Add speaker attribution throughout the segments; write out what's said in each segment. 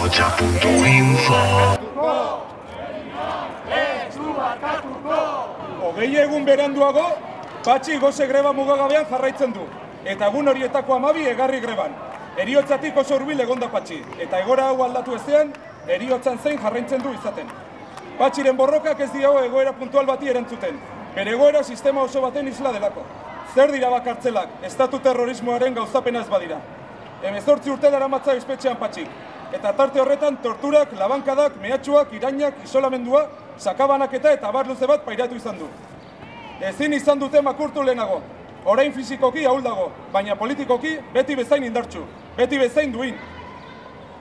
Speaker 1: Lotxa.info
Speaker 2: Hogei egun beranduago, patxi goze greba mugagabean jarraitzen du. Eta egun horietako amabi egarri greban. Eriotzatik oso hurbil egonda patxi. Eta egora hau aldatu ezean, eriotzan zein jarraitzen du izaten. Patxiren borrokak ez diago egoera puntual bati erantzuten. Bere egoera sistema oso baten isla delako. Zer dira bakartzelak, estatu terrorismoaren gauzapena ez badira. Hemezortzi urte dara espetxean patxik. Eta tarte horretan torturak, labankadak, mehatxuak, irainak, isolamendua, sakabanaketa eta bar luze bat pairatu izan du. Ezin izan dute makurtu lehenago. Orain fizikoki ahul dago, baina politikoki beti bezain indartsu, beti bezain duin.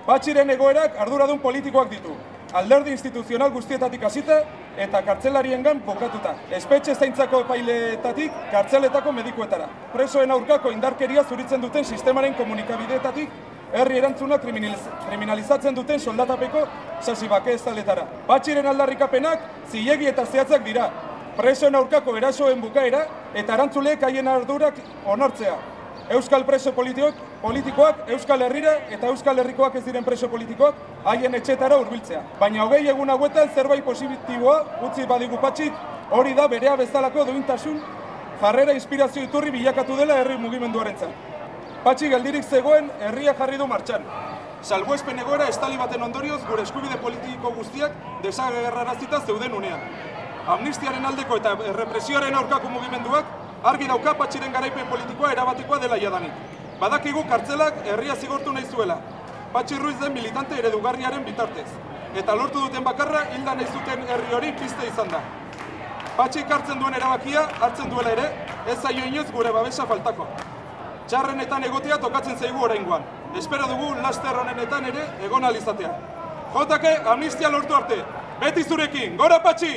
Speaker 2: Patxiren egoerak arduradun politikoak ditu. Alderdi instituzional guztietatik hasita eta kartzelariengan bokatuta. Espetxe zaintzako epaileetatik kartzeletako medikuetara. Presoen aurkako indarkeria zuritzen duten sistemaren komunikabideetatik herri erantzuna kriminaliz kriminalizatzen duten soldatapeko sasi bake ezaletara. Patxiren aldarrikapenak zilegi eta zehatzak dira. Presoen aurkako erasoen bukaera eta erantzuleek haien ardurak onartzea. Euskal preso politikoak, politikoak Euskal Herrira eta Euskal Herrikoak ez diren preso politikoak haien etxetara hurbiltzea. Baina hogei egun hauetan zerbait positiboa utzi badigu patxik hori da berea bezalako duintasun jarrera inspirazio iturri bilakatu dela herri mugimenduarentzat. Patxi geldirik zegoen herria jarri du martxan. Salbuespen egoera estali baten ondorioz gure eskubide politiko guztiak desagerrarazita zeuden unean. Amnistiaren aldeko eta represioaren aurkako mugimenduak argi dauka patxiren garaipen politikoa erabatekoa dela jadanik. Badakigu kartzelak herria zigortu nahi zuela. Patxi Ruiz den militante eredugarriaren bitartez. Eta lortu duten bakarra hilda nahi zuten herri hori piste izan da. Patxi hartzen duen erabakia hartzen duela ere, ez zaio inoz gure babesa faltako. Txarrenetan egotea tokatzen zaigu oraingoan. Espero dugu laster honenetan ere egon alizatea. Jotake amnistia lortu arte. Beti zurekin, gora patxi!